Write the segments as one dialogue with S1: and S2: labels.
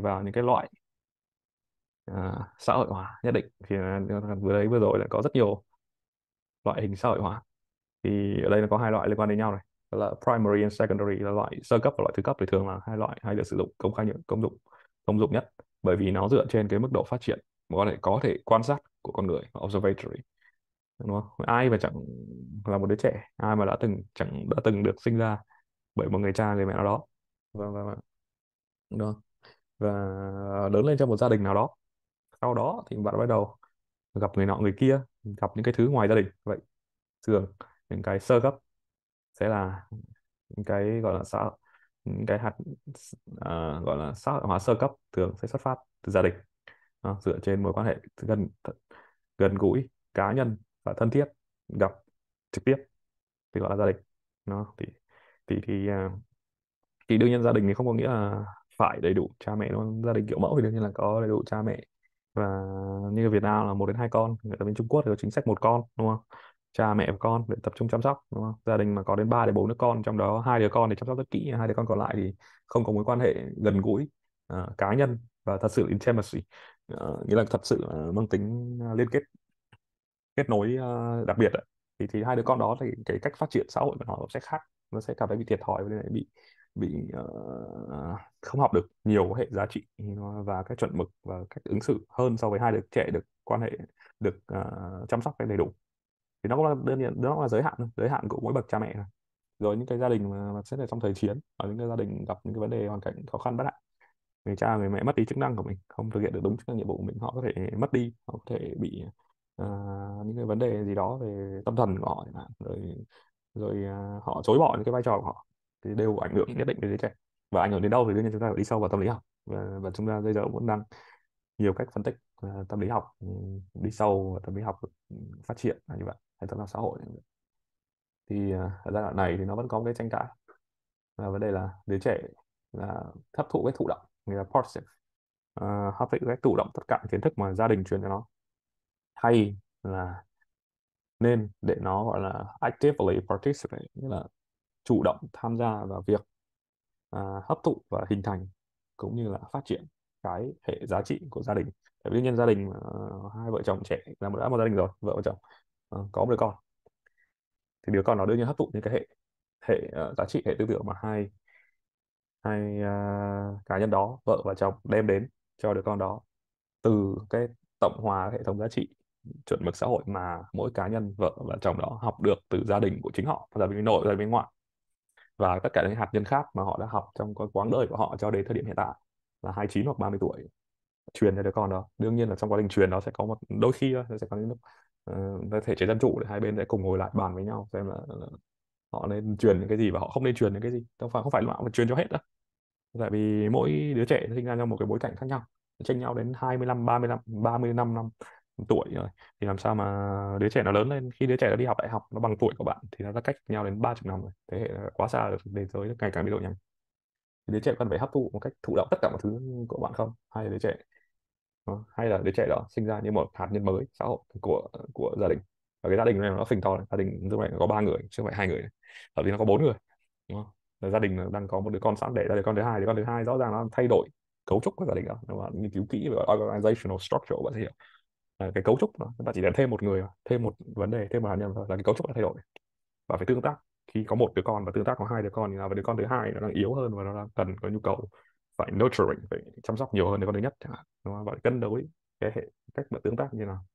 S1: vào những cái loại à, xã hội hóa nhất định. Thì à, vừa đấy vừa rồi là có rất nhiều loại hình xã hội hóa. Thì ở đây là có hai loại liên quan đến nhau này. Đó là primary and secondary là loại sơ cấp và loại thứ cấp thì thường là hai loại hay được sử dụng công khai những công dụng công dụng nhất. Bởi vì nó dựa trên cái mức độ phát triển mà có thể có thể quan sát của con người observatory đúng không? Ai mà chẳng là một đứa trẻ ai mà đã từng chẳng đã từng được sinh ra bởi một người cha người mẹ nào đó. Vâng vâng vâng. Đúng không? Và ờ, lớn lên trong một gia đình nào đó. Sau đó thì bạn bắt đầu gặp người nọ người kia gặp những cái thứ ngoài gia đình. Vậy thường những cái sơ cấp sẽ là những cái gọi là xã những cái hạt uh, gọi là xã hội hóa sơ cấp thường sẽ xuất phát từ gia đình. Đó, dựa trên mối quan hệ gần gần gũi cá nhân và thân thiết gặp trực tiếp thì gọi là gia đình. Nó thì thì thì uh, thì đương nhiên gia đình thì không có nghĩa là phải đầy đủ cha mẹ luôn. Gia đình kiểu mẫu thì đương nhiên là có đầy đủ cha mẹ. Và như ở Việt Nam là một đến hai con ở bên Trung Quốc thì có chính sách một con đúng không? Cha mẹ và con để tập trung chăm sóc đúng không? Gia đình mà có đến ba đến bốn đứa con trong đó hai đứa con thì chăm sóc rất kỹ hai đứa con còn lại thì không có mối quan hệ gần gũi uh, cá nhân. Và thật sự intimacy uh, nghĩa là thật sự uh, mang tính liên kết kết nối uh, đặc biệt ấy. thì thì hai đứa con đó thì cái cách phát triển xã hội của nó sẽ khác nó sẽ cảm thấy bị thiệt thòi và bị bị uh, không học được nhiều hệ giá trị và cái chuẩn mực và cách ứng xử hơn so với hai đứa trẻ được quan hệ được uh, chăm sóc đầy đủ. Thì nó cũng là đơn giản nó cũng là giới hạn giới hạn của mỗi bậc cha mẹ rồi những cái gia đình mà, mà sẽ là trong thời chiến ở những cái gia đình gặp những cái vấn đề hoàn cảnh khó khăn bất hạnh người cha người mẹ mất đi chức năng của mình không thực hiện được đúng chức năng nhiệm vụ của mình họ có thể mất đi họ có thể bị uh, những cái vấn đề gì đó về tâm thần của họ rồi rồi uh, họ chối bỏ những cái vai trò của họ thì đều ảnh hưởng nhất định đến đứa trẻ. Và ảnh hưởng đến đâu thì đương nhiên chúng ta phải đi sâu vào tâm lý học. Và, và chúng ta bây giờ cũng đang nhiều cách phân tích uh, tâm lý học ừ, đi sâu vào tâm lý học phát triển là như vậy hay tâm lý xã hội thì uh, ở giai đoạn này thì nó vẫn có cái tranh cãi. Và vấn đề là đứa trẻ là hấp thụ cái thụ động nghĩa là passive uh, hấp thụ cái thụ động tất cả kiến thức mà gia đình truyền cho nó. Hay là nên để nó gọi là actively participate nghĩa là chủ động tham gia vào việc à, hấp thụ và hình thành cũng như là phát triển cái hệ giá trị của gia đình. Tại vì nhân gia đình uh, hai vợ chồng trẻ là một đã một gia đình rồi vợ và chồng uh, có một đứa con. Thì đứa con nó đương nhiên hấp thụ những cái hệ hệ uh, giá trị hệ tư tưởng mà hai hai uh, cá nhân đó vợ và chồng đem đến cho đứa con đó từ cái tổng hòa hệ thống giá trị chuẩn mực xã hội mà mỗi cá nhân vợ và chồng đó học được từ gia đình của chính họ gia đình nội gia đình ngoại và tất cả những hạt nhân khác mà họ đã học trong cái quãng đời của họ cho đến thời điểm hiện tại là 29 hoặc 30 tuổi. Truyền cho đứa con đó. Đương nhiên là trong quá trình truyền nó sẽ có một đôi khi nó sẽ có những lúc uh, thể chế dân chủ để hai bên sẽ cùng ngồi lại bàn với nhau xem là, là họ nên truyền những cái gì và họ không nên truyền những cái gì. Không phải không phải là mà truyền cho hết đâu. Tại vì mỗi đứa trẻ sinh ra trong một cái bối cảnh khác nhau. Tranh nhau đến 25 35 35 năm tuổi rồi. Thì làm sao mà đứa trẻ nó lớn lên, khi đứa trẻ nó đi học đại học, nó bằng tuổi của bạn thì nó đã cách nhau đến 30 năm rồi. Thế hệ quá xa rồi thế giới ngày càng biến đổi nhanh thì đứa trẻ cần phải hấp thụ một cách thụ động tất cả mọi thứ của bạn không? Hay là đứa trẻ ờ, hay là đứa trẻ đó sinh ra như một hạt nhân mới, xã hội của của gia đình? Và cái gia đình này nó phình to này. gia đình như vậy có ba người chứ không phải hai người ở vì nó có bốn người, đúng không? gia đình đang có một đứa con sẵn để ra đứa con thứ hai, đứa con thứ hai rõ ràng nó thay đổi cấu trúc của gia đình đó. Nếu bạn nghiên cứu kỹ về organizational structure bạn sẽ hiểu là cái cấu trúc chúng bạn chỉ cần thêm một người thêm một vấn đề, thêm một hạt nhân là cái cấu trúc đã thay đổi. Và phải tương tác. Khi có một đứa con và tương tác có hai đứa con thì là và đứa con thứ hai nó đang yếu hơn và nó đang cần có nhu cầu phải nurturing, phải chăm sóc nhiều hơn đứa con thứ nhất chẳng hạn. Đúng không? và cân đối cái hệ, cách mà tương tác như nào.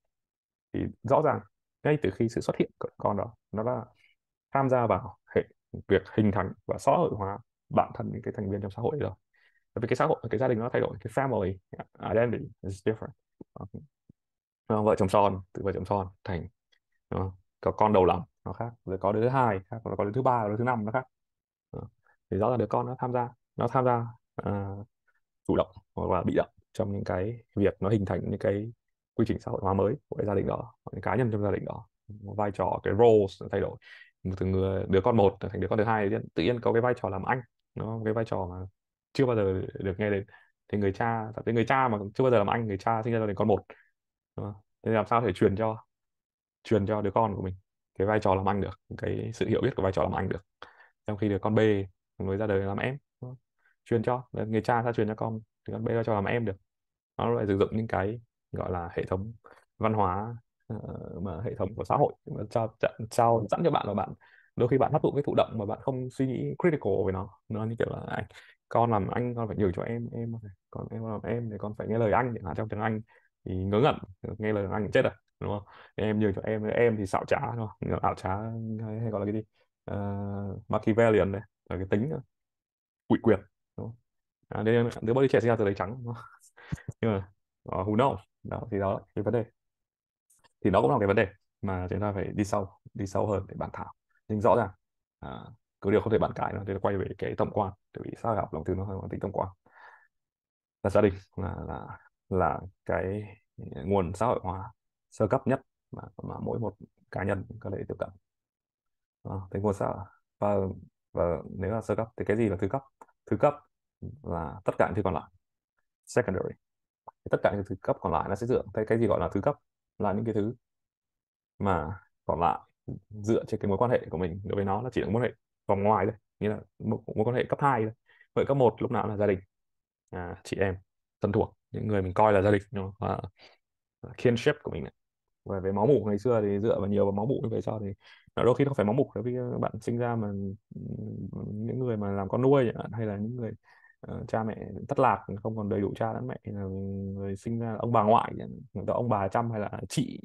S1: Thì rõ ràng, ngay từ khi sự xuất hiện của con đó, nó đã tham gia vào hệ, việc hình thành và xã hội hóa bản thân những cái thành viên trong xã hội rồi. Vì cái xã hội, cái gia đình nó thay đổi, cái family identity is different không? vợ chồng son từ vợ chồng son thành đúng không? có con đầu lòng nó khác rồi có đứa thứ hai khác rồi có đứa thứ ba đứa thứ năm nó khác ờ, thì rõ là đứa con nó tham gia nó tham gia uh, chủ động hoặc là bị động trong những cái việc nó hình thành những cái quy trình xã hội hóa mới của cái gia đình đó những cá nhân trong gia đình đó vai trò cái roles thay đổi từ người đứa con một thành đứa con thứ hai tự nhiên có cái vai trò làm anh nó cái vai trò mà chưa bao giờ được nghe đến thì người cha thậm chí người cha mà chưa bao giờ làm anh người cha sinh ra gia đình con một Ờ, thế làm sao thể truyền cho truyền cho đứa con của mình cái vai trò làm anh được, cái sự hiểu biết của vai trò làm anh được? Trong khi đứa con B mới ra đời làm em truyền cho người cha sẽ truyền cho con thì con B ra cho làm em được. Nó lại sử dụng những cái, gọi là, hệ thống văn hóa ờ, mà hệ thống của xã hội, mà trao trao sẵn cho bạn và bạn, đôi khi bạn hấp thụ cái thụ động mà bạn không suy nghĩ critical về nó. Nó như kiểu là, anh, con làm anh, con phải nhường cho em em còn em làm em thì con phải nghe lời anh chẳng hạn trong tiếng Anh thì ngớ ngẩn nghe lời anh chết rồi đúng không? Em nhường cho em em thì xạo trá đúng không? Ảo trá hay, hay gọi là cái gì? Uh, Machiavellian này là cái tính ờ, quỷ quyệt đúng không? À, đứa, đứa body trẻ sinh ra từ đấy trắng đúng không? nhưng mà uh, who knows? Đó thì đó là cái vấn đề. Thì đó cũng là cái vấn đề mà chúng ta phải đi sâu đi sâu hơn để bàn thảo. Nhưng rõ ràng à, cứ điều không thể bàn cãi nữa thì quay về cái tổng quan tại vì xã hội học thứ nó hơi mang tính tổng quan. Là gia đình là là là cái ừ, nguồn xã hội hóa sơ cấp nhất mà mà mỗi một cá nhân có thể tiếp cận. À, cái nguồn xã và và nếu là sơ cấp thì cái gì là thứ cấp? Thứ cấp là tất cả những thứ còn lại secondary. Tất cả những thứ cấp còn lại nó sẽ dựa cái cái gì gọi là thứ cấp? Là những cái thứ mà còn lại dựa trên cái mối quan hệ của mình đối với nó là chỉ là mối quan hệ vòng ngoài thôi như là mối quan hệ cấp 2 thôi. Vậy cấp một lúc nào là gia đình à, chị em thân thuộc những người mình coi là gia đình đúng không? À, kinship của mình này. Về về máu mủ ngày xưa thì dựa vào nhiều vào máu mủ về sau thì đôi khi không phải máu mủ đối với bạn sinh ra mà những người mà làm con nuôi hay là những người uh, cha mẹ thất lạc không còn đầy đủ cha lẫn mẹ là người sinh ra ông bà ngoại người ta ông bà chăm hay là chị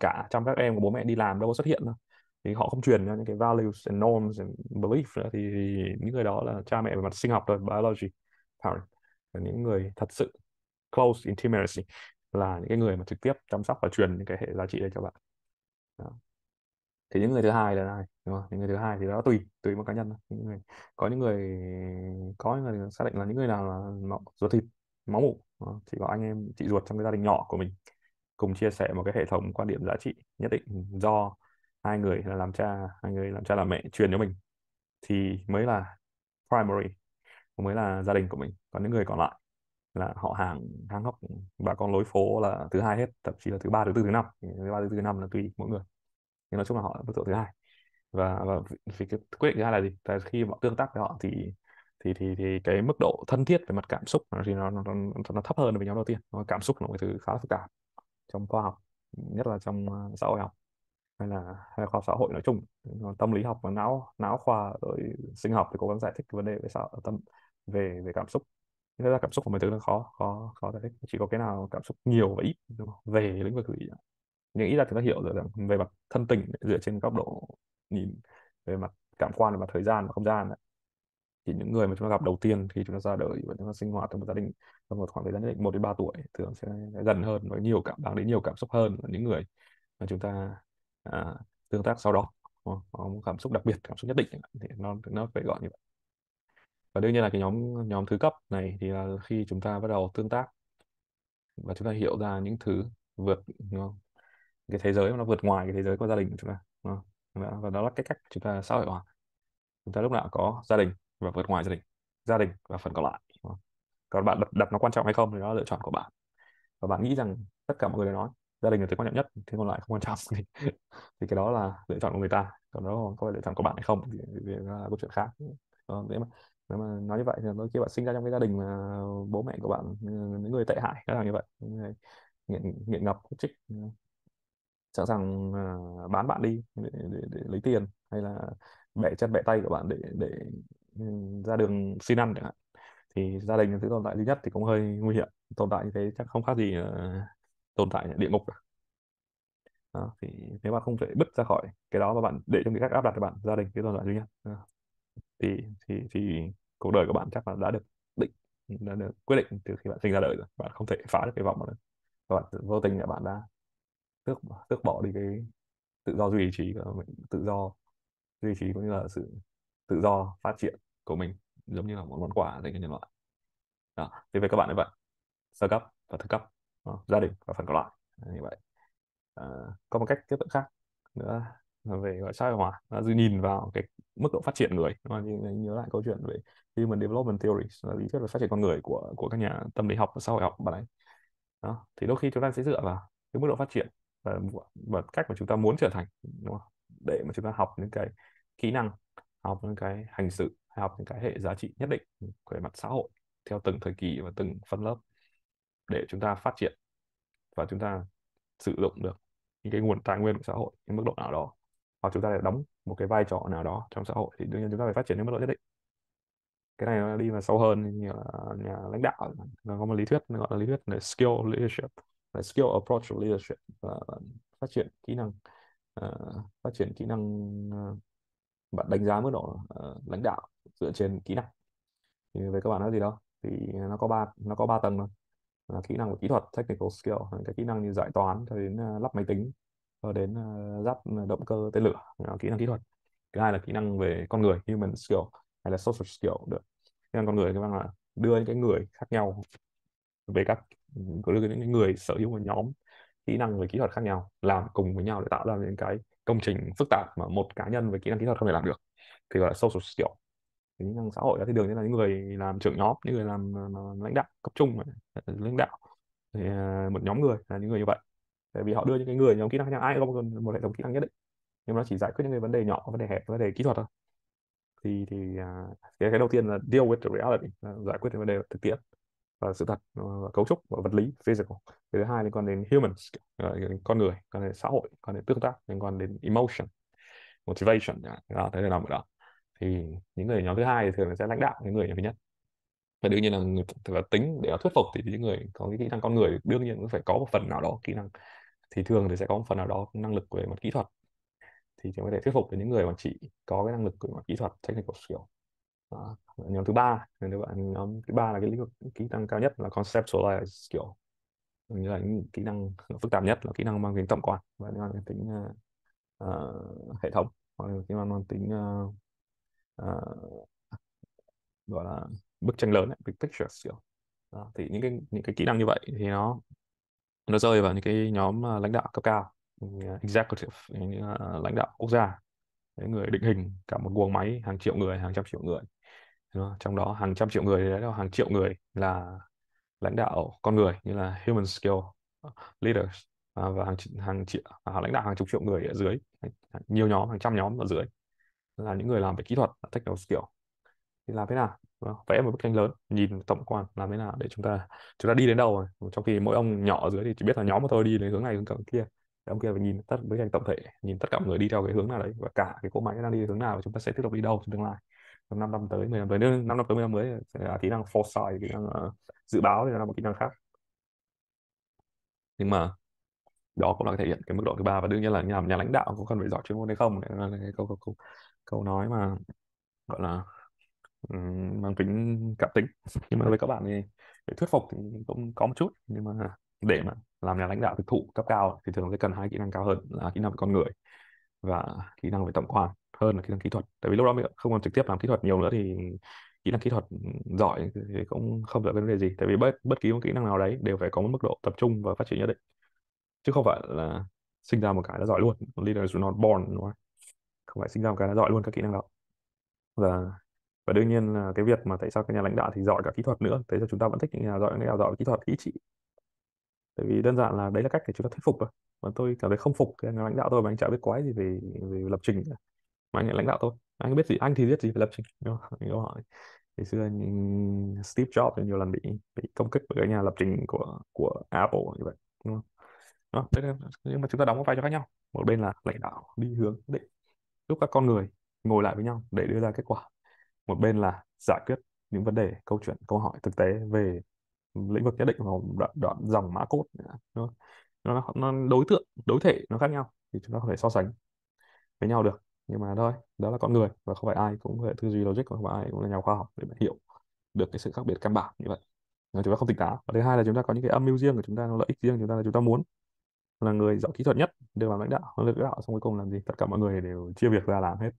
S1: cả chăm các em của bố mẹ đi làm đâu có xuất hiện đâu. Thì họ không truyền cho những cái values and norms and belief nữa thì, thì những người đó là cha mẹ về mặt sinh học rồi biology parent là những người thật sự close intimacy là những cái người mà trực tiếp chăm sóc và truyền những cái hệ giá trị đấy cho bạn đó. thì những người thứ hai là ai đúng không? những người thứ hai thì đó tùy tùy một cá nhân những người có những người có những người xác định là những người nào là máu, ruột thịt máu mủ chỉ có anh em chị ruột trong cái gia đình nhỏ của mình cùng chia sẻ một cái hệ thống quan điểm giá trị nhất định do hai người là làm cha hai người làm cha làm mẹ truyền cho mình thì mới là primary mới là gia đình của mình còn những người còn lại là họ hàng hàng hóc bà con lối phố là thứ hai hết thậm chí là thứ ba thứ tư thứ năm. Thứ ba thứ tư thứ năm là tùy mỗi người. Nhưng nói chung là họ là mức độ thứ hai. Và và vì cái quyết định thứ hai là gì? Tại khi họ tương tác với họ thì thì thì thì cái mức độ thân thiết về mặt cảm xúc thì nó nó, nó, nó thấp hơn với nhóm đầu tiên. Nó cảm xúc là một cái thứ khá là phức tạp trong khoa học nhất là trong à, xã hội học hay là hay là khoa học xã hội nói chung. Tâm lý học và não não khoa rồi sinh học thì cố gắng giải thích vấn đề về xã tâm về về cảm xúc thế ra cảm xúc của mọi thứ là khó khó khó giải thích. Chỉ có cái nào cảm xúc nhiều và ít đúng không? về lĩnh vực gì nhưng ít ra chúng ta hiểu được rằng về mặt thân tình dựa trên góc độ nhìn về mặt cảm quan về mặt thời gian và không gian ấy. thì những người mà chúng ta gặp đầu tiên khi chúng ta ra đời và chúng ta sinh hoạt trong một gia đình trong một khoảng thời gian nhất định một đến ba tuổi thường sẽ gần hơn với nhiều cảm đáng đến nhiều cảm xúc hơn là những người mà chúng ta à, tương tác sau đó. Có một cảm xúc đặc biệt cảm xúc nhất định thì nó nó phải gọi như vậy và đương nhiên là cái nhóm nhóm thứ cấp này thì là khi chúng ta bắt đầu tương tác và chúng ta hiểu ra những thứ vượt đúng không? cái thế giới mà nó vượt ngoài cái thế giới của gia đình của chúng ta đúng không? và đó là cái cách chúng ta xã hội hóa. Chúng ta lúc nào có gia đình và vượt ngoài gia đình gia đình và phần còn lại còn bạn đặt, đặt nó quan trọng hay không thì đó là lựa chọn của bạn. Và bạn nghĩ rằng tất cả mọi người đều nói gia đình là thứ quan trọng nhất thì còn lại không quan trọng thì, thì cái đó là lựa chọn của người ta. Còn đó có phải lựa chọn của bạn hay không thì, thì thì là câu chuyện khác đó, mà nếu mà nói như vậy thì đôi khi bạn sinh ra trong cái gia đình mà bố mẹ của bạn ừ, những người tệ hại các là như vậy. Nghiện nghiện ngập hút trích ừ. sẵn sàng uh, bán bạn đi để, để, để lấy tiền hay là bẻ chân bẻ tay của bạn để để ừ, ra đường xin ăn chẳng hạn. Thì gia đình là thứ tồn tại duy nhất thì cũng hơi nguy hiểm. Tồn tại như thế chắc không khác gì uh, tồn tại địa ngục. Đó, thì nếu bạn không thể bứt ra khỏi cái đó và bạn để cho người khác áp đặt cho bạn gia đình cái tồn tại duy nhất. Đó thì thì thì cuộc đời của bạn chắc là đã được định đã được quyết định từ khi bạn sinh ra đời rồi. Bạn không thể phá được cái vòng đó và bạn vô tình là bạn đã tước tước bỏ đi cái tự do duy trì của mình tự do duy trì cũng như là sự tự do phát triển của mình giống như là một món quà dành cho nhân loại. Đó thì về các bạn như vậy. Sơ cấp và thứ cấp đó, gia đình và phần còn lại như vậy. À, có một cách tiếp cận khác nữa về gọi xã hội hóa. Là nhìn vào cái mức độ phát triển người. Mà nhớ lại câu chuyện về human development theories là lý thuyết về phát triển con người của của các nhà tâm lý học và xã hội học bạn ấy đó thì đôi khi chúng ta sẽ dựa vào cái mức độ phát triển và, và cách mà chúng ta muốn trở thành đúng không? để mà chúng ta học những cái kỹ năng học những cái hành xử học những cái hệ giá trị nhất định về mặt xã hội theo từng thời kỳ và từng phân lớp để chúng ta phát triển và chúng ta sử dụng được những cái nguồn tài nguyên của xã hội những mức độ nào đó hoặc chúng ta lại đóng một cái vai trò nào đó trong xã hội thì đương nhiên chúng ta phải phát triển đến mức độ nhất định. Cái này nó đi vào sâu hơn như là nhà lãnh đạo nó có một lý thuyết nó gọi là lý thuyết là skill leadership là skill approach of leadership và phát triển kỹ năng uh, phát triển kỹ năng uh, bạn đánh giá mức độ uh, lãnh đạo dựa trên kỹ năng. Thì về các bạn nói gì đó thì nó có ba nó có ba tầng thôi. Là kỹ năng và kỹ thuật technical skill cái kỹ năng như giải toán cho đến uh, lắp máy tính cho đến ờ, uh, lắp ờ, động cơ tên lửa kỹ năng kỹ thuật. Thứ hai là kỹ năng về con người human skill hay là social skill được. Kỹ năng con người các bạn là đưa những cái người khác nhau về các ừ, đưa những người sở hữu một nhóm kỹ năng về kỹ thuật khác nhau làm cùng với nhau để tạo ra những cái công trình phức tạp mà một cá nhân về kỹ năng kỹ thuật không thể làm được thì gọi là social skill. Kỹ năng xã hội ra thì đường như là những người làm trưởng nhóm những người làm, làm lãnh đạo cấp trung lãnh đạo thì một nhóm người là những người như vậy tại vì họ đưa những cái người nhóm kỹ năng khác nhau ai cũng có một, một hệ thống kỹ năng nhất định. Nhưng mà nó chỉ giải quyết những cái vấn đề nhỏ vấn đề hẹp vấn đề kỹ thuật thôi. Thì thì uh, cái cái đầu tiên là deal with the reality là giải quyết những vấn đề thực tiễn và sự thật ờ, và cấu trúc và vật lý physical. Cái thứ hai liên quan đến humans ờ, con người liên quan đến xã hội liên quan đến tương tác liên quan đến emotion motivation đó, thế là nằm ở đó. Thì những người nhóm thứ hai thì thường sẽ lãnh đạo những người nhóm thứ nhất. Và đương nhiên là người là tính để thuyết phục thì những người có cái kỹ năng con người đương nhiên cũng phải có một phần nào đó kỹ năng thì thường thì sẽ có một phần nào đó năng lực về mặt kỹ thuật thì chúng có thể thuyết phục được những người mà chỉ có cái năng lực về mặt kỹ thuật technical skill đó. nhóm thứ ba nhóm thứ ba là cái lĩnh vực kỹ năng cao nhất là conceptualize skill như là những kỹ năng phức tạp nhất là kỹ năng mang tính tổng quan và mang tính uh, hệ thống hoặc là kỹ năng mang tính uh, uh, gọi là bức tranh lớn ấy, big picture skill đó. thì những cái những cái kỹ năng như vậy thì nó nó rơi vào những cái nhóm à, lãnh đạo cấp cao. À, executive những lãnh đạo quốc gia. Những người định hình cả một guồng máy, hàng triệu người, hàng trăm triệu người. Trong đó hàng trăm triệu người, đấy là hàng triệu người là lãnh đạo con người như là human skill ờ, leaders à, và hàng hàng triệu và lãnh đạo hàng chục triệu người ở dưới. Nhiều nhóm, hàng trăm nhóm ở dưới. Là những người làm về kỹ thuật, technical skill. Thì làm thế nào? Vâng, vẽ một bức tranh lớn nhìn tổng quan làm thế nào để chúng ta chúng ta đi đến đâu rồi? Trong khi mỗi ông nhỏ ở dưới thì chỉ biết là nhóm của tôi đi đến hướng này hướng kia. Ông kia phải nhìn tất bức tranh tổng thể nhìn tất cả mọi người đi theo cái hướng nào đấy và cả cái cỗ máy đang đi hướng nào và chúng ta sẽ tiếp tục đi đâu trong tương lai? Trong năm năm tới 10 năm tới nếu năm năm tới 10 năm mới sẽ là kỹ năng foresight kỹ năng uh, dự báo thì là một kỹ năng khác. Nhưng mà đó cũng là thể hiện cái mức độ thứ ba và đương nhiên là nhà, nhà lãnh đạo cũng cần phải giỏi chuyên môn hay không? Đấy là cái câu, câu, câu, câu nói mà gọi là mang tính cảm tính. Nhưng mà với các bạn thì để thuyết phục thì cũng có một chút. Nhưng mà để mà làm nhà lãnh đạo thực thụ cấp cao thì thường sẽ cần hai kỹ năng cao hơn là kỹ năng về con người và kỹ năng về tổng quan hơn là kỹ năng kỹ thuật. Tại vì lúc đó mình không còn trực tiếp làm kỹ thuật nhiều nữa thì kỹ năng kỹ thuật giỏi thì cũng không giải quyết vấn đề gì. Tại vì bất bất kỳ một kỹ năng nào đấy đều phải có một mức độ tập trung và phát triển nhất định. Chứ không phải là sinh ra một cái là giỏi luôn. Leaders are not born, đúng không? không phải sinh ra một cái là giỏi luôn các kỹ năng đó. Và và đương nhiên là cái việc mà tại sao các nhà lãnh đạo thì giỏi cả kỹ thuật nữa thế là chúng ta vẫn thích những nhà giỏi những nhà giỏi kỹ thuật kỹ trị. Tại vì đơn giản là đấy là cách để chúng ta thuyết phục mà tôi cảm thấy không phục cái nhà lãnh đạo tôi mà anh chả biết quái gì về về lập trình mà anh là lãnh đạo tôi. Anh biết gì anh thì biết gì về lập trình đúng không? anh có hỏi. Ngày xưa Steve Jobs nhiều lần bị bị công kích bởi cái nhà lập trình của của Apple như vậy đúng không? Đó, đấy nhưng mà chúng ta đóng một vai trò khác nhau. Một bên là lãnh đạo đi hướng định giúp các con người ngồi lại với nhau để đưa ra kết quả một bên là giải quyết những vấn đề câu chuyện câu hỏi thực tế về lĩnh vực nhất định hoặc đoạn, đoạn dòng mã code nó, nó nó đối tượng đối thể nó khác nhau thì chúng ta không thể so sánh với nhau được. Nhưng mà thôi đó là con người và không phải ai cũng có thể tư duy logic không phải ai cũng là nhà khoa học để mà hiểu được cái sự khác biệt căn bản như vậy. Chúng ta không tỉnh táo. Và thứ hai là chúng ta có những cái âm mưu riêng của chúng ta nó lợi ích riêng chúng ta là chúng ta muốn là người giỏi kỹ thuật nhất đều làm lãnh đạo lãnh đạo xong cuối cùng làm gì? Tất cả mọi người đều chia việc ra làm hết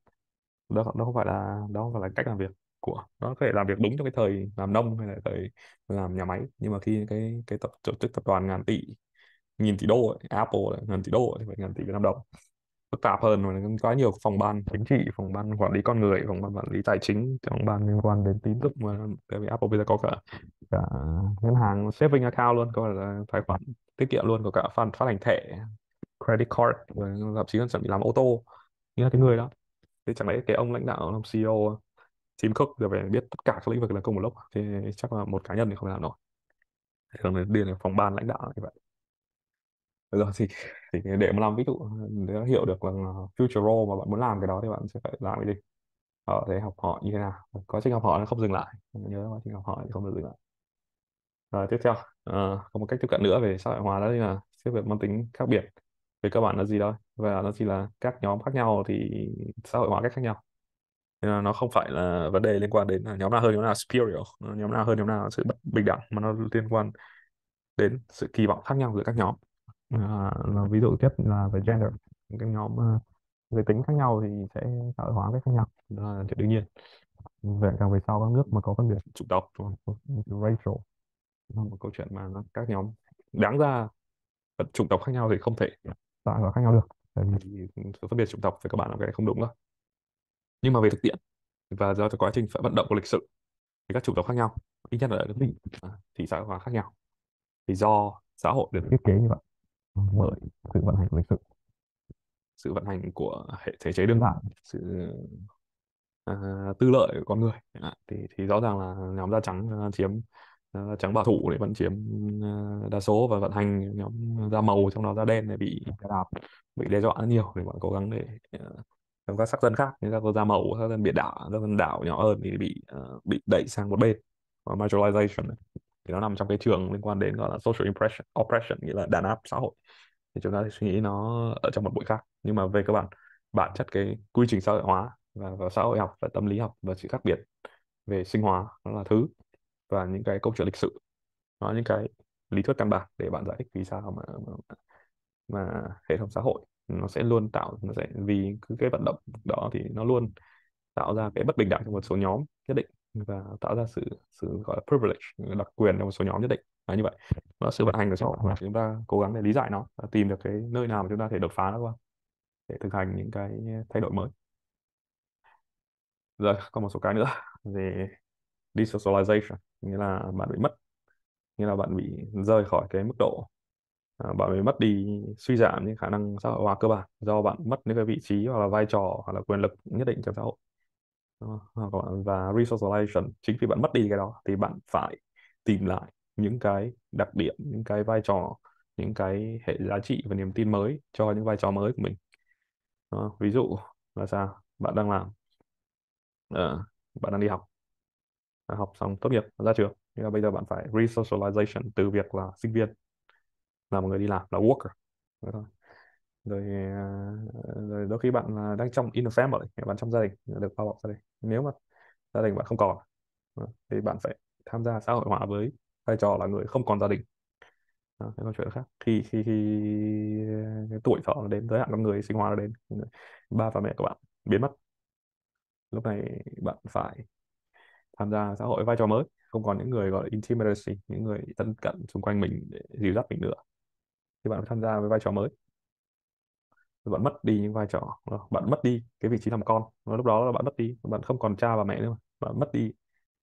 S1: đó đó không phải là đó không phải là cách làm việc của nó có thể làm việc đúng trong cái thời làm nông hay là thời làm nhà máy. Nhưng mà khi cái cái tập tổ chức tập đoàn ngàn tỷ nghìn tỷ đô ấy, Apple ấy, ngàn tỷ đô ấy, thì phải ngàn tỷ Việt Nam đồng. Phức tạp hơn mà có nhiều phòng ban chính trị phòng ban quản lý con người phòng ban quản lý tài chính phòng ban liên quan đến tín dụng mà tại vì Apple bây giờ có cả cả ngân hàng saving account luôn có là tài khoản tiết kiệm luôn có cả phát phát hành thẻ credit card và thậm chí còn chuẩn bị làm ô tô. Như là cái người đó thế chẳng lẽ cái ông lãnh đạo ông CEO Tim cook giờ phải biết tất cả các lĩnh vực là cùng một lúc thì chắc là một cá nhân thì không làm nổi. Thường là điền là phòng ban lãnh đạo như vậy. Bây giờ thì, thì để mà làm ví dụ để hiểu được là future role mà bạn muốn làm cái đó thì bạn sẽ phải làm cái gì? Ở để học hỏi như thế nào? Quá trình học hỏi nó không dừng lại? Nhớ quá trình học hỏi thì không được dừng lại. Rồi tiếp theo. À, có một cách tiếp cận nữa về xã hội hóa đó là xét về mang tính khác biệt về cơ bản là gì đó và nó chỉ là các nhóm khác nhau thì xã hội hóa cách khác nhau. Nên là nó không phải là vấn đề liên quan đến là nhóm nào hơn nhóm nào superior nhóm nào hơn nhóm nào sự bất bình đẳng mà nó liên quan đến sự kỳ vọng khác nhau giữa các nhóm. À, là ví dụ tiếp là về gender những cái nhóm uh, giới tính khác nhau thì sẽ xã hội hóa cách khác nhau. Đó là chuyện đương nhiên. Về càng về sau các nước mà có phân biệt chủng tộc racial là một câu chuyện mà nó, các nhóm đáng ra chủng tộc khác nhau thì không thể xã hội hóa khác nhau được sự phân biệt chủng tộc về các bạn là cái không đúng đâu. Nhưng mà về thực tiễn và do quá trình vận động của lịch sử thì các chủng tộc khác nhau ít nhất là ở nước à, thì xã hội hóa khác nhau. Thì do xã hội được thiết kế như vậy bởi sự vận hành của lịch sử. Sự vận hành của hệ thể chế đương đại sự à, tư lợi của con người à, thì thì rõ ràng là nhóm da trắng à, chiếm à, da trắng bảo thủ để vẫn chiếm à, đa số và vận hành nhóm da màu trong đó da đen để bị đạp bị đe dọa rất nhiều thì bọn cố gắng để ờ, uh, các sắc dân khác. Như các da màu các dân biển đảo các dân đảo nhỏ hơn thì bị uh, bị đẩy sang một bên. Và marginalization thì nó nằm trong cái trường liên quan đến gọi là social impression oppression nghĩa là đàn áp xã hội. Thì chúng ta suy nghĩ nó ở trong một bụi khác. Nhưng mà về cơ bản bản chất cái quy trình xã hội hóa và, và xã hội học và tâm lý học và sự khác biệt về sinh hóa nó là thứ và những cái câu chuyện lịch sử nó những cái lý thuyết căn bản để bạn giải thích vì sao mà, mà, mà hệ thống xã hội nó sẽ luôn tạo nó sẽ vì cứ cái vận động đó thì nó luôn tạo ra cái bất bình đẳng trong một số nhóm nhất định và tạo ra sự sự gọi là privilege đặc quyền trong một số nhóm nhất định. Là như vậy đó sự vận hành của xã hội. Chúng ta cố gắng để lý giải nó và tìm được cái nơi nào mà chúng ta thể đột phá nó qua để thực hành những cái thay đổi mới. Rồi còn một số cái nữa về desocialization nghĩa là bạn bị mất nghĩa là bạn bị rơi khỏi cái mức độ à, bạn bị mất đi suy giảm những khả năng xã hội hóa cơ bản do bạn mất những cái vị trí hoặc là vai trò hoặc là quyền lực nhất định trong xã hội. Và resocialization chính vì bạn mất đi cái đó thì bạn phải tìm lại những cái đặc điểm những cái vai trò những cái hệ giá trị và niềm tin mới cho những vai trò mới của mình. Ví dụ là sao? Bạn đang làm à, bạn đang đi học. Học xong tốt nghiệp ra trường nhưng bây giờ bạn phải resocialization từ việc là sinh viên là một người đi làm là worker. Rồi. Rồi, ờ, rồi đôi khi bạn ờ, đang trong in a family bạn trong gia đình được bao bọc gia đình. Nếu mà gia đình bạn không còn ờ, thì bạn phải tham gia xã hội hóa với vai trò là người không còn gia đình. Đó, cái câu chuyện khác. Khi khi khi cái tuổi thọ đến giới hạn con người sinh hoạt đến ba và mẹ của bạn biến mất. Lúc này bạn phải tham gia xã hội vai trò mới không còn những người gọi là intimacy những người thân cận xung quanh mình để dìu dắt mình nữa. Thì bạn phải tham gia với vai trò mới. Bạn mất đi những vai trò ờ, bạn mất đi cái vị trí làm con. Lúc đó là bạn mất đi bạn không còn cha và mẹ nữa bạn mất đi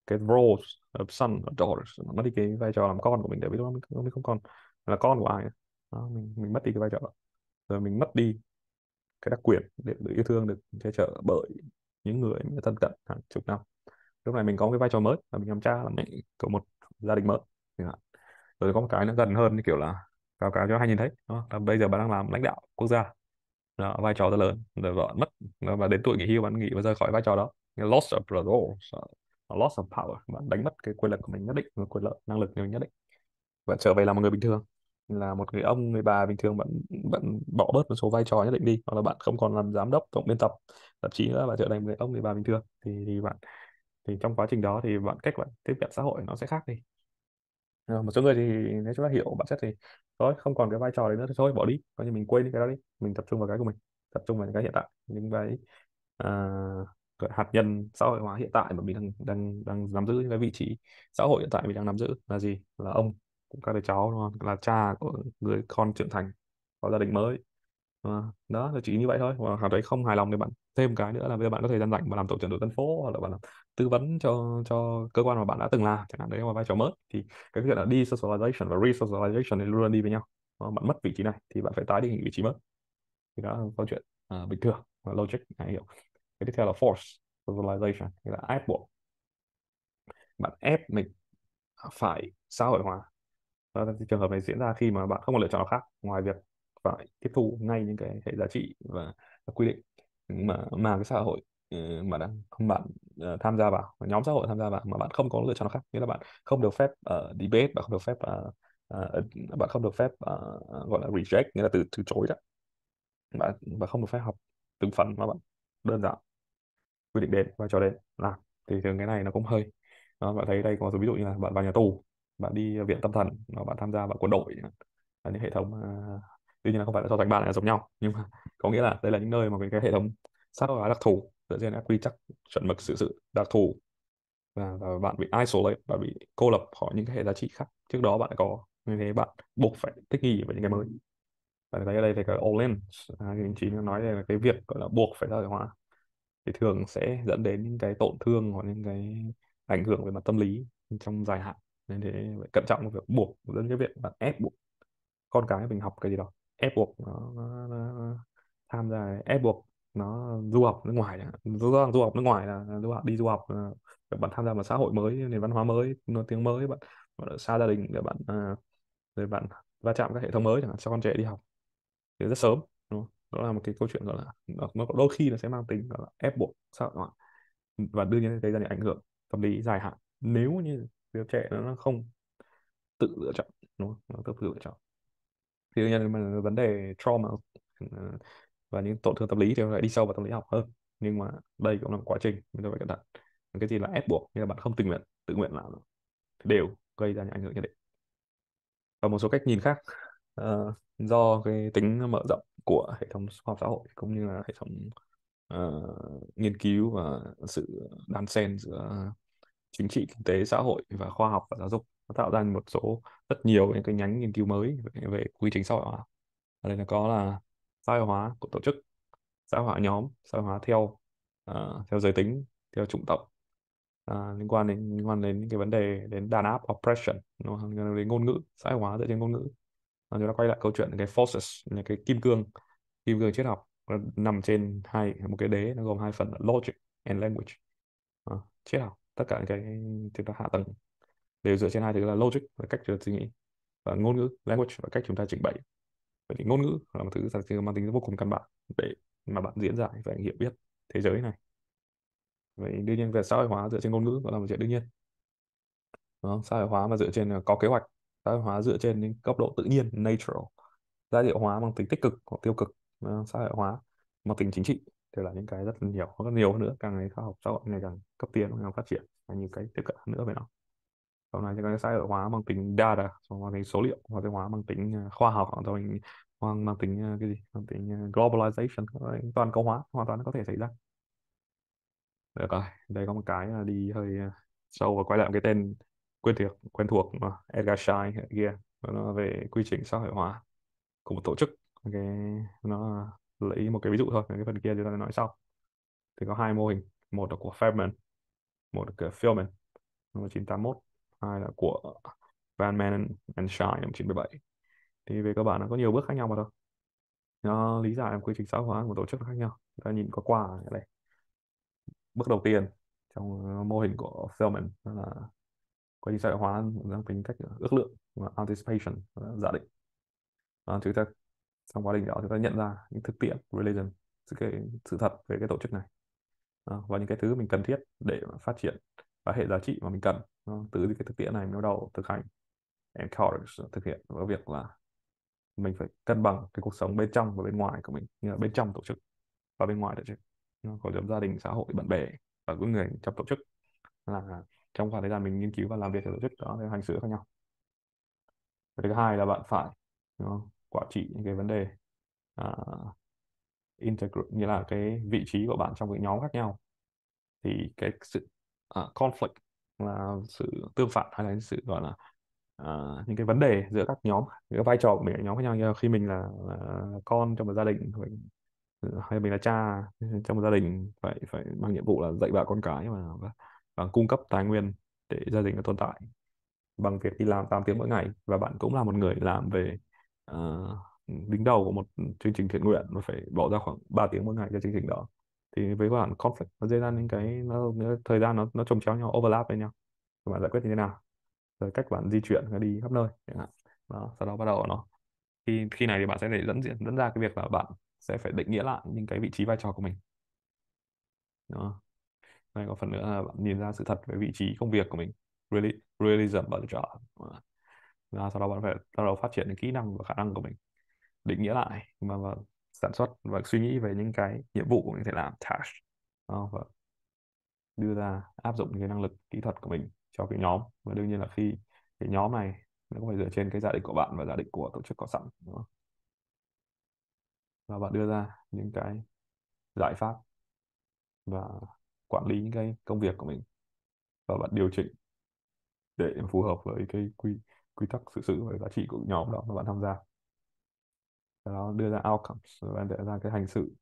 S1: cái roles of son of daughters. Bạn mất đi cái vai trò làm con của mình để biết đó mình không còn là con của ai đó, mình mình mất đi cái vai trò đó. Rồi mình mất đi cái đặc quyền để được yêu thương được che chở bởi những người thân cận hàng chục năm lúc này mình có cái vai trò mới là mình làm cha làm mẹ của một gia đình mới. Rồi có một cái nó gần hơn như kiểu là cáo cáo cho hai nhìn thấy đó. Là bây giờ bạn đang làm lãnh đạo quốc gia. Đó, vai trò rất lớn. Rồi bạn mất và đến tuổi nghỉ hưu bạn nghỉ và rời khỏi vai trò đó. Loss of role loss of power. Bạn đánh mất cái quyền lực của mình nhất định quyền lợi năng lực của mình nhất định. Bạn trở về là một người bình thường. Là một người ông người bà bình thường bạn bạn bỏ bớt một số vai trò nhất định đi. Hoặc là bạn không còn làm giám đốc tổng biên tập. Thậm chí nữa bạn trở thành một người ông người bà bình thường. Thì thì bạn thì trong quá trình đó thì bạn cách bạn tiếp cận xã hội nó sẽ khác đi. Ờ, một số người thì nếu chúng ta hiểu bản chất thì thôi không còn cái vai trò đấy nữa thì thôi bỏ đi. Coi như mình quên cái đó đi. Mình tập trung vào cái của mình tập trung vào những cái hiện tại những cái uh, hạt nhân xã hội hóa hiện tại mà mình đang đang đang nắm giữ những cái vị trí xã hội hiện tại mình đang nắm giữ là gì? Là ông các đứa cháu đúng không? là cha của người con trưởng thành có gia đình mới. À, đó là chỉ như vậy thôi. Và cảm thấy không hài lòng thì bạn thêm cái nữa là bây giờ bạn có thời gian rảnh mà làm tổ trưởng tổ dân phố hoặc là bạn làm tư vấn cho cho cơ quan mà bạn đã từng làm chẳng hạn đấy là vai trò mới. Thì cái chuyện là đi socialization và re-socialization thì luôn đi với nhau. Ờ, bạn mất vị trí này thì bạn phải tái định vị trí mới. Thì đó là câu chuyện à, bình thường và logic ai hiểu. Cái tiếp theo là force socialization nghĩa là ép buộc. Bạn ép mình phải xã hội hóa. Và trường hợp này diễn ra khi mà bạn không có lựa chọn nào khác ngoài việc phải tiếp thu ngay những cái hệ giá trị và quy định. Ừ, mà mà cái xã hội ừ, mà đang không bạn uh, tham gia vào nhóm xã hội tham gia vào mà bạn không có lựa chọn nào khác nghĩa là bạn không được phép uh, debate bạn không được phép uh, uh, bạn không được phép uh, gọi là reject nghĩa là từ từ chối đó. Bạn bạn không được phép học từng phần mà bạn đơn giản quy định đến và cho đến. Làm thì thường cái này nó cũng hơi đó, bạn thấy đây có ví dụ như là bạn vào nhà tù bạn đi viện tâm thần và bạn tham gia vào quân đội là những hệ thống uh, tuy nhiên là không phải là so sánh bạn là giống nhau nhưng mà có nghĩa là đây là những nơi mà cái, cái hệ thống xã hội hóa đặc thù dựa trên các quy tắc chuẩn mực sự sự đặc thù. Và, và bạn bị isolate bạn bị cô lập khỏi những cái hệ giá trị khác. Trước đó bạn đã có nên thế bạn buộc phải thích nghi với những cái mới. Và thấy ở đây thì cái all in à, chính nói đây là cái việc gọi là buộc phải xã hội hóa thì thường sẽ dẫn đến những cái tổn thương hoặc những cái ảnh hưởng về mặt tâm lý trong dài hạn. Nên thế phải cẩn trọng với việc buộc dẫn cái việc bạn ép buộc con cái mình học cái gì đó ép buộc nó, nó, nó tham gia ép buộc nó du học nước ngoài du, du học nước ngoài là du học đi du học ờ, là bạn tham gia một xã hội mới nền văn hóa mới nói tiếng mới bạn, bạn ở xa gia đình để bạn à, để bạn va chạm các hệ thống mới chẳng hạn cho con trẻ đi học thì rất sớm đúng không? đó là một cái câu chuyện gọi là nó, đôi khi nó sẽ mang tính gọi là ép buộc xã hội và đương nhiên gây ra những ảnh hưởng tâm lý dài hạn nếu như đứa trẻ nó không tự lựa chọn đúng không? nó tự lựa chọn thì đương nhiên là vấn đề trauma ờ, và những tổn thương tâm lý thì lại đi sâu vào tâm lý học hơn. Nhưng mà đây cũng là một quá trình mình phải cẩn thận. Cái gì là ép buộc như là bạn không tình nguyện tự nguyện làm thì đều gây ra những ảnh hưởng nhất định. Và một số cách nhìn khác uh, do cái tính mở rộng của hệ thống khoa học xã hội cũng như là hệ thống uh, nghiên cứu và sự đan xen giữa chính trị kinh tế xã hội và khoa học và giáo dục nó tạo ra một số rất nhiều những cái nhánh nghiên cứu mới về, về quy trình xã hội hóa. Ở đây là có là xã hội hóa của tổ chức xã hội hóa nhóm xã hội hóa theo uh, theo giới tính theo chủng tộc. Uh, liên quan đến liên quan đến những cái vấn đề đến đàn áp oppression nó liên đến ngôn ngữ xã hội hóa dựa trên ngôn ngữ. Và chúng ta quay lại câu chuyện cái forces là cái kim cương kim cương triết học nó nằm trên hai một cái đế nó gồm hai phần là logic and language. Uh, triết học tất cả những cái chúng ta hạ tầng đều dựa trên hai thứ là logic và cách chúng ta suy nghĩ và ngôn ngữ language và cách chúng ta trình bày. Vậy thì ngôn ngữ là một thứ thật sự mang tính vô cùng căn bản để mà bạn diễn giải và hiểu biết thế giới này. Vậy đương nhiên về xã hội hóa dựa trên ngôn ngữ là một chuyện đương nhiên. Đó, xã hội hóa mà dựa trên à, có kế hoạch xã hội hóa dựa trên những cấp độ tự nhiên natural. Giai điệu hóa mang tính tích cực hoặc tiêu cực xã hội hóa mang tính chính trị đều là những cái rất nhiều rất nhiều hơn nữa càng ngày khoa học xã hội ngày càng cấp tiến ngày càng phát triển và những cái tiếp cận hơn nữa về nó sau này thì cái xã hội hóa mang tính data mang tính số liệu và xã hội hóa mang tính à, khoa học, hoặc mình mang mang tính à, cái gì? Mang tính à, globalization toàn cầu hóa, hoàn toàn có thể xảy ra. Được rồi, đây có một cái đi hơi sâu và quay lại một cái tên quen thuộc quen thuộc mà, Edgar Schein kia. Nó về quy trình xã hội hóa của một tổ chức. Cái nó lấy một cái ví dụ thôi, cái phần kia chúng ta nói sau. Thì có hai mô hình, một là của Feynman, một là của Philman năm 1981 hai là của Van Man and Shine năm 1977 thì về cơ bản nó có nhiều bước khác nhau mà thôi. Nó lý giải quy trình xã hóa của tổ chức khác nhau. Ta nhìn có qua này. bước đầu tiên trong uh, mô hình của Feldman là quy trình xã hội hóa mang tính cách uh, ước lượng và anticipation giả định. À, chúng ta trong quá trình đó chúng ta nhận ra những thực tiễn religion sự, cái, sự thật về cái tổ chức này. À, và những cái thứ mình cần thiết để phát triển và hệ giá trị mà mình cần. Từ cái thực tiễn này mình bắt đầu thực hành. Encourage thực hiện với việc là mình phải cân bằng cái cuộc sống bên trong và bên ngoài của mình như là bên trong tổ chức và bên ngoài tổ chức. Có giống gia đình xã hội bạn bè và những người trong tổ chức. Là trong khoảng thời gian mình nghiên cứu và làm việc ở tổ chức đó thì hành xử khác nhau. Và thứ hai là bạn phải đúng không? quản trị những cái vấn đề à, integrate như là cái vị trí của bạn trong cái nhóm khác nhau. Thì cái sự uh, conflict là sự tương phản hay là sự gọi là uh, những cái vấn đề giữa các nhóm cái vai trò của mình ở nhóm khác nhau. Như khi mình là, là con trong một gia đình mình, ừ, hay mình là cha trong một gia đình phải phải mang nhiệm vụ là dạy bảo con cái mà và, và cung cấp tài nguyên để gia đình nó tồn tại bằng việc đi làm 8 tiếng mỗi ngày. Và bạn cũng là một người làm về uh, đứng đầu của một chương trình thiện nguyện và phải bỏ ra khoảng 3 tiếng mỗi ngày cho chương trình đó thì với bạn conflict nó dễ ra những cái nó, nó thời gian nó nó chồng chéo nhau overlap với nhau. Thì bạn giải quyết như thế nào? Rồi cách bạn di chuyển nó đi khắp nơi chẳng hạn. Đó, sau đó bắt đầu nó khi khi này thì bạn sẽ để dẫn diện dẫn ra cái việc là bạn sẽ phải định nghĩa lại những cái vị trí vai trò của mình. Đó. Đây có phần nữa là bạn nhìn ra sự thật về vị trí công việc của mình. Really realism bạn chọn. Ra và sau đó bạn phải bắt đầu phát triển những kỹ năng và khả năng của mình. Định nghĩa lại. Và, và sản xuất và suy nghĩ về những cái nhiệm vụ của mình thể làm task ờ, và đưa ra, áp dụng cái năng lực kỹ thuật của mình cho cái nhóm. Và đương nhiên là khi cái nhóm này nó cũng phải dựa trên cái giả định của bạn và giả định của tổ chức có sẵn, đúng không? và bạn đưa ra những cái giải pháp và quản lý những cái công việc của mình. Và bạn điều chỉnh để phù hợp với cái quy quy tắc sự sự và giá trị của nhóm đó mà bạn tham gia. Sau đó đưa ra outcomes và bạn đưa ra cái hành sự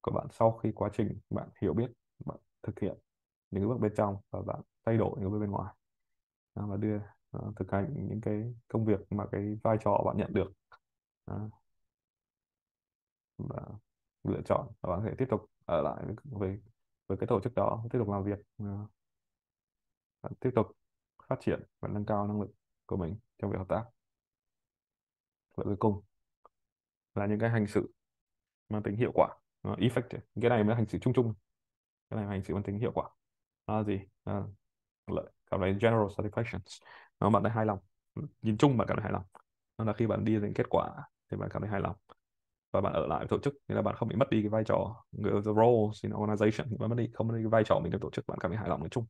S1: của bạn sau khi quá trình bạn hiểu biết bạn thực hiện những bước bên trong và bạn thay đổi những bước bên ngoài. Đó, và đưa uh, thực hành những cái công việc mà cái vai trò bạn nhận được. Đó. và lựa chọn và bạn có thể tiếp tục ở lại với với, với cái tổ chức đó tiếp tục làm việc uh, tiếp tục phát triển và nâng cao năng lực của mình trong việc hợp tác và cuối cùng là những cái hành xử mang tính hiệu quả. Uh, effective cái này mới hành xử chung chung. Cái này là hành xử mang tính hiệu quả. Là gì? À, lợi. Cảm thấy general satisfaction. Nó bạn thấy hài lòng nhìn chung bạn cảm thấy hài lòng. Đó là khi bạn đi đến kết quả thì bạn cảm thấy hài lòng. Và bạn ở lại với tổ chức nên là bạn không bị mất đi cái vai trò the role, in organization. Bạn mất đi không mất đi cái vai trò mình trong tổ chức bạn cảm thấy hài lòng nói chung.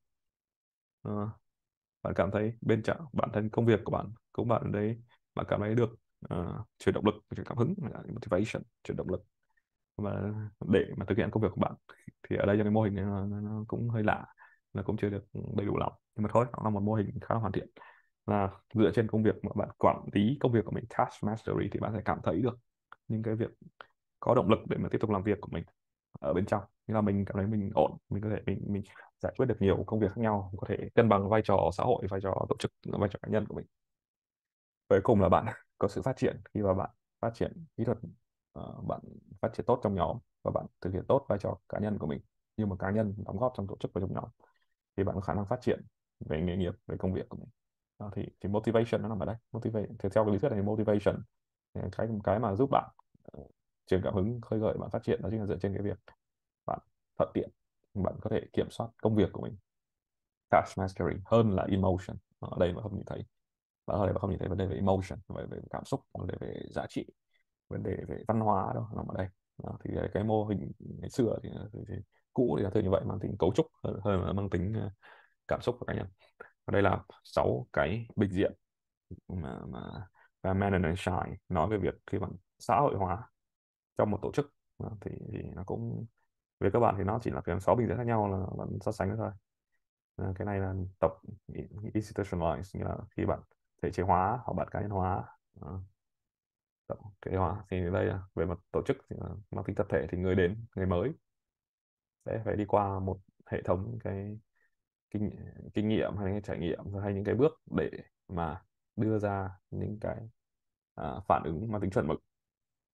S1: À, bạn cảm thấy bên trạng bản thân công việc của bạn cũng bạn đấy bạn cảm thấy được Ờ, uh, truyền động lực truyền cảm hứng motivation truyền động lực. Và để mà thực hiện công việc của bạn thì ở đây cho cái mô hình này nó, nó cũng hơi lạ nó cũng chưa được đầy đủ lắm. Nhưng mà thôi nó là một mô hình khá là hoàn thiện. Là dựa trên công việc mà bạn quản lý công việc của mình task mastery thì bạn sẽ cảm thấy được những cái việc có động lực để mà tiếp tục làm việc của mình ở bên trong. Như là mình cảm thấy mình ổn mình có thể mình mình giải quyết được nhiều công việc khác nhau có thể cân bằng vai trò xã hội vai trò tổ chức vai trò cá nhân của mình. Cuối cùng là bạn có sự phát triển khi mà bạn phát triển kỹ thuật uh, bạn phát triển tốt trong nhóm và bạn thực hiện tốt vai trò cá nhân của mình. Như một cá nhân đóng góp trong tổ chức và trong nhóm thì bạn có khả năng phát triển về nghề nghiệp về công việc của mình. Đó, thì thì motivation nó nằm ở đây. Motivation thì theo cái lý thuyết này motivation cái cái mà giúp bạn uh, truyền cảm hứng khơi gợi bạn phát triển đó chính là dựa trên cái việc bạn thuận tiện bạn có thể kiểm soát công việc của mình. Task mastery hơn là emotion. Ở đây mà không nhìn thấy đó là đây không nhìn thấy vấn đề về emotion về, về cảm xúc vấn đề về giá trị vấn đề về văn hóa đâu nằm ở đây. Đó, thì ờ, cái mô hình ngày xưa thì, ờ, thì, thì cũ thì là thường như vậy mang tính cấu trúc hơn, hơn là mang tính cảm xúc của cá nhân. Và đây là sáu cái bình diện mà mà và Man and Shine nói về việc khi bạn xã hội hóa trong một tổ chức. Thì, thì nó cũng về các bạn thì nó chỉ là cái sáu bình diện khác nhau là bạn so sánh thôi. Cái này là tập institutionalize nghĩa là khi bạn thể chế hóa hoặc bạn cá nhân hóa. Tổng kế hóa. Thì đây là về mặt tổ chức thì mang tính tập thể thì người đến người mới sẽ phải đi qua một hệ thống cái kinh kinh nghiệm hay những cái trải nghiệm hay những cái bước để mà đưa ra những cái à, phản ứng mang tính chuẩn mực.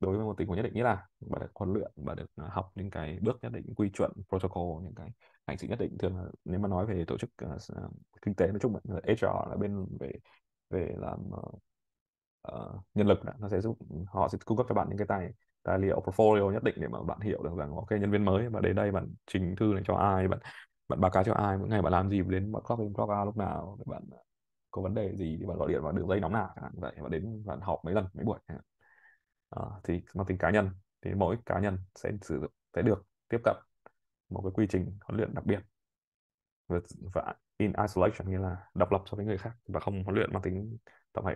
S1: Đối với một tình huống nhất định nghĩa là bạn được huấn luyện và được à, học những cái bước nhất định quy chuẩn protocol những cái hành xử nhất định. Thường là nếu mà nói về tổ chức uh, kinh tế nói chung là HR là bên về về làm uh, uh, nhân lực đó. nó sẽ giúp ừ, họ sẽ cung cấp cho bạn những cái tài tài liệu portfolio nhất định để mà bạn hiểu được rằng ok nhân viên mới và đến đây bạn trình thư này cho ai bạn bạn báo cáo cho ai mỗi ngày bạn làm gì đến bạn clock in clock out lúc nào bạn ờ, có vấn đề gì thì bạn gọi điện vào đường dây nóng nào vậy và đến bạn họp mấy lần mấy buổi à, thì mang tính cá nhân thì mỗi cá nhân sẽ sử dụng sẽ được tiếp cận một cái quy trình huấn luyện đặc biệt và in isolation nghĩa là độc lập so với người khác và không huấn luyện mang tính tổng thể.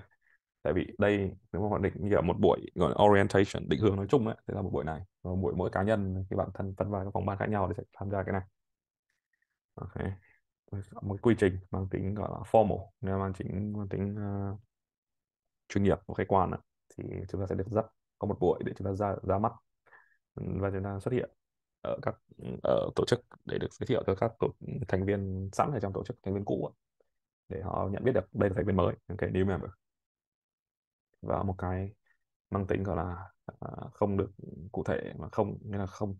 S1: tại vì đây nếu mà họ định như là một buổi gọi là orientation định hướng nói chung ấy thì là một buổi này. Và một buổi mỗi cá nhân khi bản thân phân vai các phòng ban khác nhau để sẽ tham gia cái này. Ok. Một quy trình mang tính gọi là formal nên mang tính mang tính uh, chuyên nghiệp và khách quan ấy, thì chúng ta sẽ được dắt có một buổi để chúng ta ra ra mắt và chúng ta xuất hiện ở các ở tổ chức để được giới thiệu cho các tổ, thành viên sẵn ở trong tổ chức thành viên cũ để họ nhận biết được đây là thành viên mới. Ok new member và một cái mang tính gọi là à, không được cụ thể mà không nghĩa là không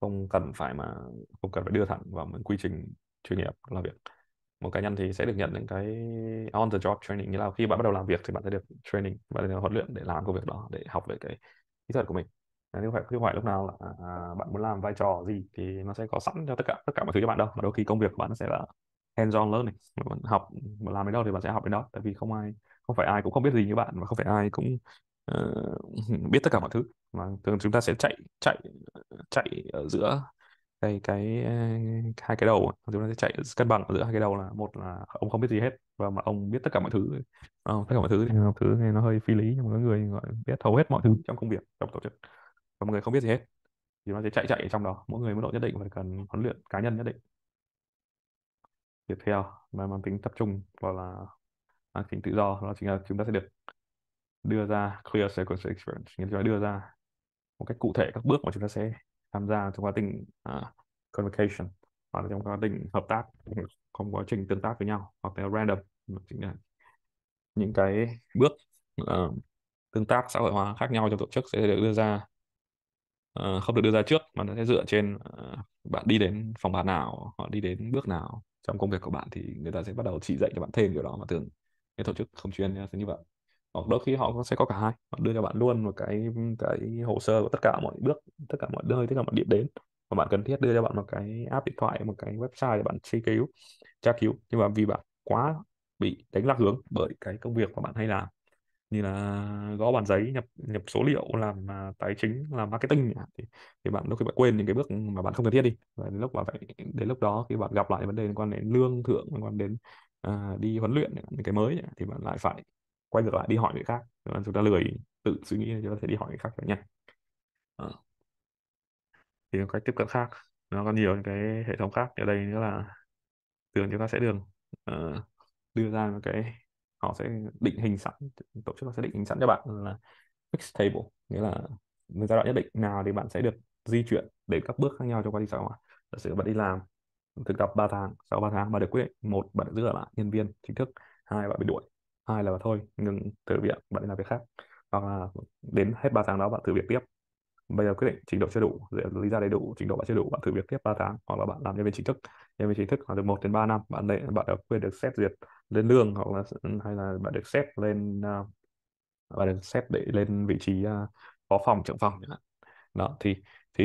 S1: không cần phải mà không cần phải đưa thẳng vào một quy trình chuyên nghiệp làm việc. Một cá nhân thì sẽ được nhận những cái on the job training nghĩa là khi bạn bắt đầu làm việc thì bạn sẽ được training và được huấn luyện để làm công việc đó để học về cái kỹ thuật của mình nếu phải không phải lúc nào là à, à, bạn muốn làm vai trò gì thì nó sẽ có sẵn cho tất cả tất cả mọi thứ cho bạn đâu. Mà đôi khi công việc của bạn nó sẽ là hands-on learning bạn học bạn làm đến đâu thì bạn sẽ học đến đó. Tại vì không ai không phải ai cũng không biết gì như bạn và không phải ai cũng uh, biết tất cả mọi thứ. Mà thường chúng ta sẽ chạy chạy chạy ở giữa cái cái ờ, hai cái đầu. Chúng ta sẽ chạy cân bằng ở giữa hai cái đầu là một là ông không biết gì hết và mà ông biết tất cả mọi thứ Ờ, tất cả mọi thứ thì mọi thứ nghe nó hơi phi lý nhưng mà có người gọi biết hầu hết mọi thứ trong công việc trong tổ chức và mọi người không biết gì hết. Thì nó sẽ chạy chạy ở trong đó. Mỗi người mức độ nhất định phải cần huấn luyện cá nhân nhất định. Tiếp theo mà mang tính tập trung hoặc là mang tính tự do đó chính là chúng ta sẽ được đưa ra clear sequence experience. Nghĩa là đưa ra một cách cụ thể các bước mà chúng ta sẽ tham gia trong quá trình uh, convocation hoặc là trong quá trình hợp tác trong quá trình tương tác với nhau hoặc là random. Chính là những cái bước uh, tương tác xã hội hóa khác nhau trong tổ chức sẽ được đưa ra uh, không được đưa ra trước mà nó sẽ dựa trên uh, bạn đi đến phòng bàn nào họ đi đến bước nào. Trong công việc của bạn thì người ta sẽ bắt đầu chỉ dạy cho bạn thêm điều đó mà thường cái tổ chức không chuyên sẽ như vậy. Hoặc đôi khi họ sẽ có cả hai họ đưa cho bạn luôn một cái cái hồ sơ của tất cả mọi bước tất cả mọi nơi tất cả mọi điểm đến. Và bạn cần thiết đưa cho bạn một cái app điện thoại một cái website để bạn truy cứu tra cứu. Nhưng mà vì bạn quá bị đánh lạc hướng bởi cái công việc mà bạn hay làm như là gõ bàn giấy nhập nhập số liệu làm uh, tài chính làm marketing thì, thì bạn đôi khi bạn quên những cái bước mà bạn không cần thiết đi. Và đến lúc mà phải đến lúc đó khi bạn gặp lại vấn đề liên quan đến lương thưởng liên quan đến uh, đi huấn luyện những cái mới thì bạn lại phải quay ngược lại đi hỏi người khác. Nên chúng ta lười tự suy nghĩ chúng ta sẽ đi hỏi người khác phải nhanh. À. thì cách tiếp cận khác nó có nhiều những cái hệ thống khác ở đây nữa là thường chúng ta sẽ đường uh, đưa ra một cái họ sẽ định hình sẵn, tổ chức nó sẽ định hình sẵn cho bạn là fixed table, nghĩa là một giai đoạn nhất định nào thì bạn sẽ được di chuyển đến các bước khác nhau trong quá trình xã hội giả sử bạn đi làm, thực tập 3 tháng, sau 3 tháng bạn được quyết định, một, bạn được giữ ở lại, nhân viên, chính thức, hai, bạn bị đuổi, hai là thôi, ngừng thử việc, bạn đi làm việc khác. Hoặc là đến hết 3 tháng đó bạn thử việc tiếp bây giờ quyết định trình độ chưa đủ lý ra đầy đủ trình độ bạn chưa đủ bạn thử việc tiếp 3 tháng hoặc là bạn làm nhân viên chính thức. Nhân viên chính thức khoảng từ 1 đến 3 năm bạn lại bạn được quyền được xét duyệt lên lương hoặc là ừ, hay là bạn được xét lên uh, bạn được xét để lên vị trí uh, phó phòng trưởng phòng đó thì thì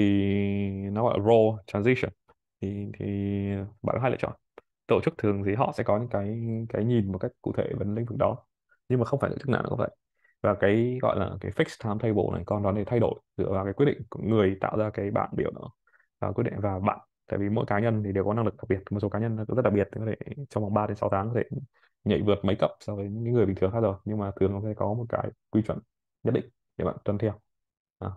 S1: nó gọi là role transition. Thì thì bạn có hai lựa chọn. Tổ chức thường thì họ sẽ có những cái cái nhìn một cách cụ thể về lĩnh vực đó nhưng mà không phải tổ chức nào cũng vậy và cái gọi là cái fixed timetable này còn đó để thay đổi dựa vào cái quyết định của người tạo ra cái bảng biểu đó và quyết định và bạn. Tại vì mỗi cá nhân thì đều có năng lực đặc biệt một số cá nhân cũng rất đặc biệt có thể trong vòng 3 đến 6 tháng có thể nhảy vượt mấy cấp so với những người bình thường khác rồi nhưng mà thường nó sẽ có một cái quy chuẩn nhất định để bạn tuân theo. À,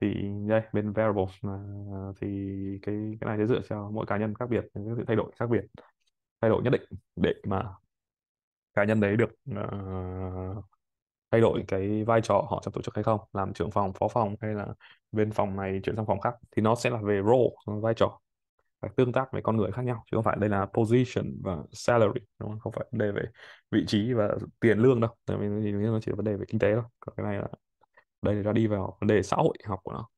S1: thì đây bên variables mà thì cái cái này sẽ dựa cho mỗi cá nhân khác biệt những sự thay đổi khác biệt thay đổi nhất định để mà cá nhân đấy được uh, thay đổi cái vai trò họ trong tổ chức hay không? Làm trưởng phòng phó phòng hay là bên phòng này chuyển sang phòng khác? Thì nó sẽ là về role vai trò phải tương tác với con người khác nhau chứ không phải đây là position và salary đúng không? không phải vấn đề về vị trí và tiền lương đâu. Tại vì nó chỉ là vấn đề về kinh tế thôi. Còn cái này là đây là đi vào vấn đề xã hội học của nó.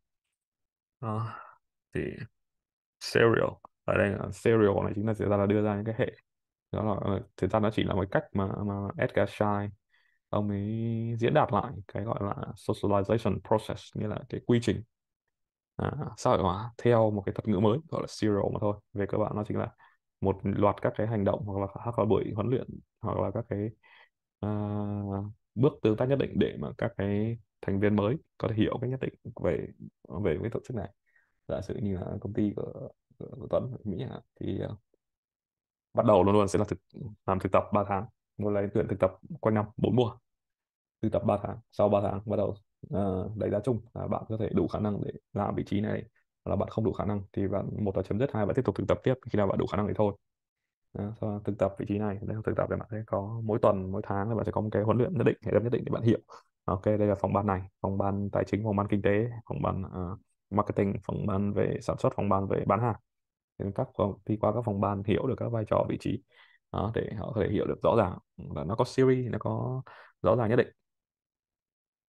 S1: À, thì serial ở đây là serial này chính là sẽ ra là đưa ra những cái hệ. Đó là ờ, thực ra nó chỉ là một cách mà mà Edgar Schein ông ấy diễn đạt lại cái gọi là socialization process nghĩa là cái quy trình à, xã hội hóa theo một cái thuật ngữ mới gọi là serial mà thôi. Về cơ bản nó chính là một loạt các cái hành động hoặc là các buổi huấn luyện hoặc là các cái à, bước tương tác nhất định để mà các cái thành viên mới có thể hiểu cái nhất định về về cái tổ chức này. Giả sử như là công ty của, của, của Tuấn ở Mỹ thì uh, bắt đầu luôn luôn sẽ là thực làm thực tập 3 tháng một là tuyển thực tập quanh năm 4 mùa. Thực tập 3 tháng sau 3 tháng bắt đầu uh, đánh giá chung là bạn có thể đủ khả năng để làm vị trí này. Hoặc là bạn không đủ khả năng thì bạn một là chấm dứt hai bạn tiếp tục thực tập tiếp. Khi nào bạn đủ khả năng thì thôi. Uh, sau thực tập vị trí này thực tập thì bạn sẽ có mỗi tuần mỗi tháng thì bạn sẽ có một cái huấn luyện nhất định hệ thống nhất định để bạn hiểu. Ok đây là phòng ban này phòng ban tài chính phòng ban kinh tế phòng ban uh, marketing phòng ban về sản xuất phòng ban về bán hàng. Thì các đi qua các phòng ban hiểu được các vai trò vị trí đó, để họ có thể hiểu được rõ ràng là nó có series nó có rõ ràng nhất định.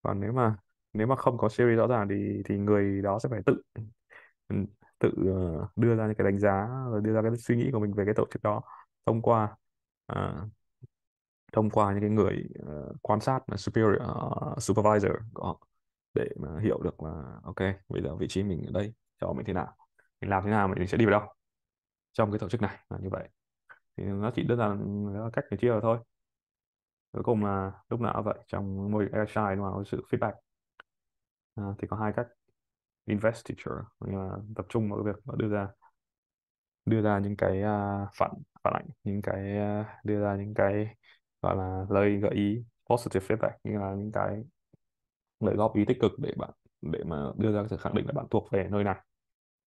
S1: Còn nếu mà nếu mà không có series rõ ràng thì thì người đó sẽ phải tự ừ, tự ờ, đưa ra những cái đánh giá rồi đưa ra cái suy nghĩ của mình về cái tổ chức đó thông qua ờ, thông qua những cái người uh, quan sát là superior uh, supervisor của họ để mà hiểu được là ok bây giờ vị trí mình ở đây cho mình thế nào mình làm thế nào mình sẽ đi vào đâu trong cái tổ chức này là như vậy thì nó chỉ đơn giản là cách để chia rồi thôi. Cuối cùng là lúc nào cũng vậy trong môi trường agile nó có sự feedback. À, thì có hai cách. Investiture nghĩa là tập trung vào cái việc đưa ra đưa ra những cái uh, phản phản ảnh những cái uh, đưa ra những cái gọi là lời gợi ý positive feedback như là những cái lời góp ý tích cực để bạn để mà đưa ra sự khẳng định là bạn thuộc về nơi này.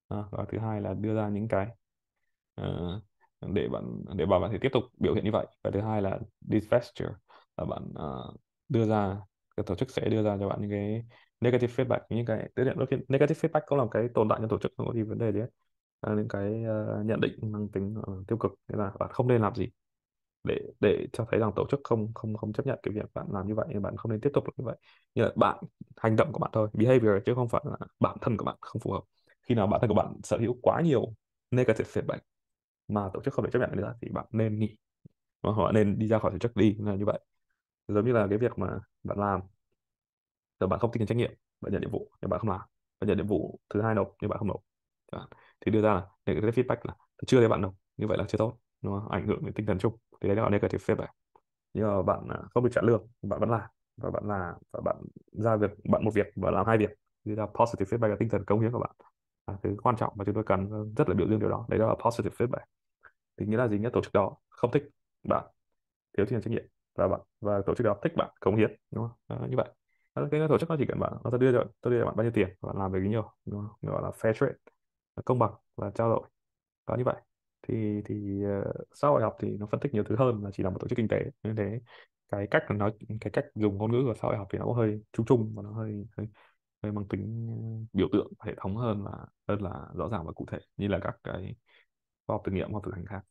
S1: À, và thứ hai là đưa ra những cái uh, để bạn để bạn thể tiếp tục biểu hiện như vậy. Và thứ hai là divestiture là bạn uh, đưa ra cái tổ chức sẽ đưa ra cho bạn những cái negative feedback những cái tức là negative feedback cũng là một cái tồn tại trong tổ chức không có gì vấn đề gì hết. À, những cái uh, nhận định mang tính uh, tiêu cực. Nên là bạn không nên làm gì để để cho thấy rằng tổ chức không không không chấp nhận cái việc bạn làm như vậy bạn không nên tiếp tục như vậy. Như là bạn hành động của bạn thôi behavior chứ không phải là bản thân của bạn không phù hợp. Khi nào bản thân của bạn sở hữu quá nhiều negative feedback mà tổ chức không thể chấp nhận nữa thì bạn nên nghỉ. Hoặc họ nên đi ra khỏi tổ chức đi là như vậy. Giống như là cái việc mà bạn làm rồi bạn không tinh thần trách nhiệm, bạn nhận nhiệm vụ nhưng bạn không làm. Bạn nhận nhiệm vụ thứ hai nộp nhưng bạn không nộp. Thì đưa ra là những cái feedback là chưa thấy bạn nộp, như vậy là chưa tốt. Nó ảnh hưởng đến tinh thần chung. Thì đấy là negative feedback. Nhưng mà bạn à, không được trả lương, bạn vẫn làm. Và bạn làm và bạn ra việc, bạn một việc và làm hai việc. Đưa ra positive feedback là tinh thần cống hiến của bạn. Là thứ quan trọng mà chúng tôi cần rất là biểu dương điều đó. Đấy là positive feedback thì nghĩa là gì? Nghĩa tổ chức đó không thích bạn thiếu tinh thần trách nhiệm và bạn và tổ chức đó thích bạn cống hiến đúng không? À, như vậy. Cái tổ chức nó chỉ cần bạn nó sẽ đưa cho tôi đưa cho bạn bao nhiêu tiền bạn làm về cái nhiều đúng không? gọi là fair trade công bằng và trao đổi. Có như vậy. Thì thì uh, xã hội học thì nó phân tích nhiều thứ hơn là chỉ là một tổ chức kinh tế. Nên thế cái cách nói cái cách dùng ngôn ngữ của xã hội học thì nó cũng hơi chung chung và nó hơi hơi, hơi mang tính biểu tượng hệ thống hơn là hơn là rõ ràng và cụ thể như là các cái khoa học thử nghiệm hoặc thực hành khác.